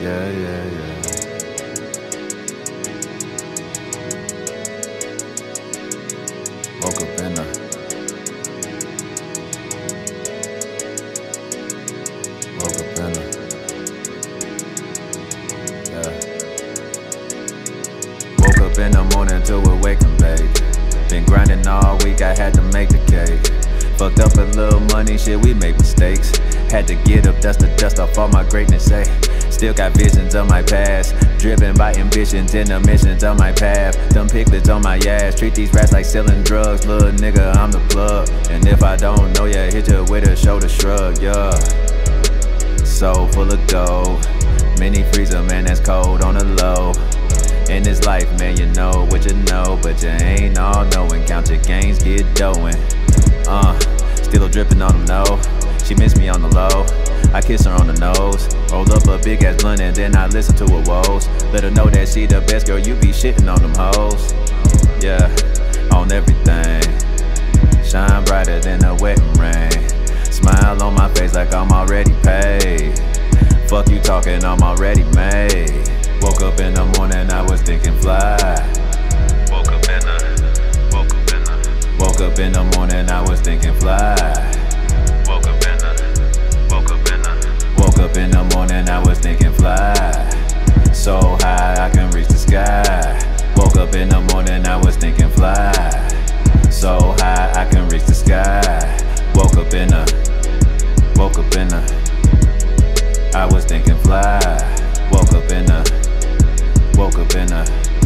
yeah, yeah, yeah. Woke up in the Woke up in the Yeah. Woke up in the morning to a waking babe. Been grinding all week, I had to make the cake. Fucked up a little money, shit, we make mistakes. Had to get up, dust the dust off all my greatness, eh? Still got visions of my past. Driven by ambitions and the missions of my path. Them piglets on my ass. Treat these rats like selling drugs. Little nigga, I'm the plug. And if I don't know ya, hit you with a shoulder shrug, yeah. So full of gold. Mini freezer, man, that's cold on the low. In this life, man, you know what you know, but you ain't all knowing. Count your gains, get doing. Uh, still dripping on them, no. She missed me on the low. I kiss her on the nose. Roll up a big ass blunt and then I listen to her woes. Let her know that she the best girl, you be shitting on them hoes. Yeah, on everything. Shine brighter than a wedding ring. Smile on my face like I'm already paid. Fuck you talking, I'm already made. Woke up in the morning, I was thinking fly. Woke up in the, woke up in the, Woke up in the morning, I was thinking fly. Fly. So high, I can reach the sky. Woke up in the morning, I was thinking fly. So high, I can reach the sky. Woke up in the, woke up in the, I was thinking fly. Woke up in the, woke up in the,